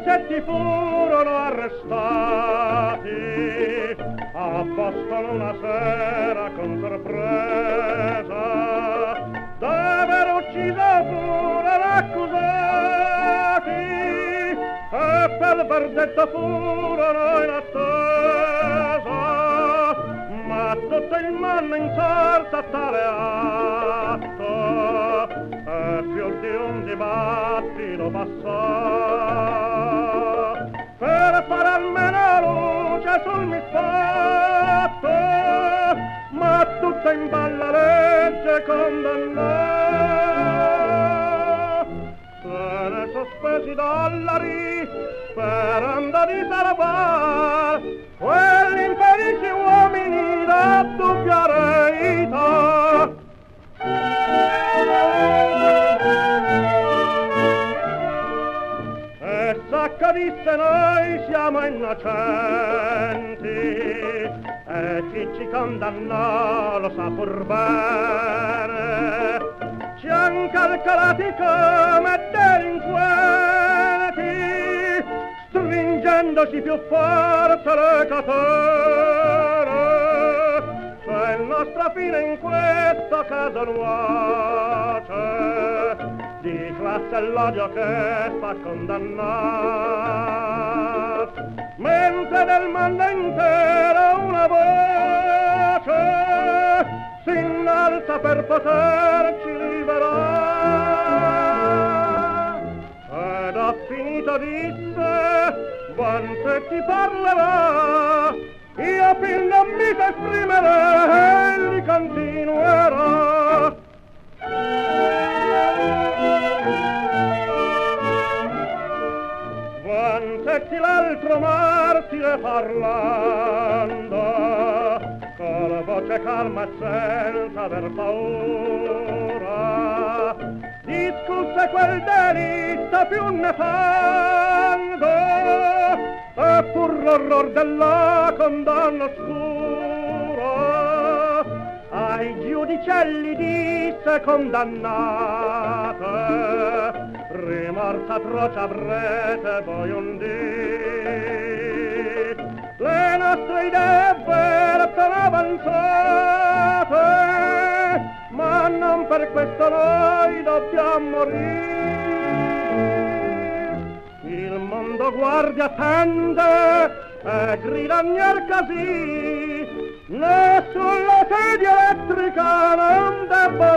insetti furono arrestati. A Boston una sera con sorpresa dovero ucciso pure l'accusati. E per verdetto furono in attesa ma tutto il mondo insorta a tale atto e più di un dibattito passato tutta in balla legge condannò se ne sospesi dollari sperando di salvar quelli infelici uomini da doppia reità e s'accadisse noi siamo innocenti e chi ci condannò lo sa pur bene. Ci han calcolati come delinquenti stringendoci più forte le catene. C'è il nostro fine in questo caso nuoce di classe l'odio che fa condannato mentre nel mondo intero innalza per poterci liberare. Ed ho finito disse quante ti parlerà? Io fin non mi sa esprimere egli continuerà. Vanzetti l'altro martire parlando con la voce calma senza aver paura. Discusse quel delitto più nefando e pur l'orror della condanna oscura ai giudicelli disse condannate rimorsa atroce avrete voi un dì. Le nostre idee avanzate ma non per questo noi dobbiamo morire. Il mondo guardia attende e grida gnar così nessulla sedia elettrica non deve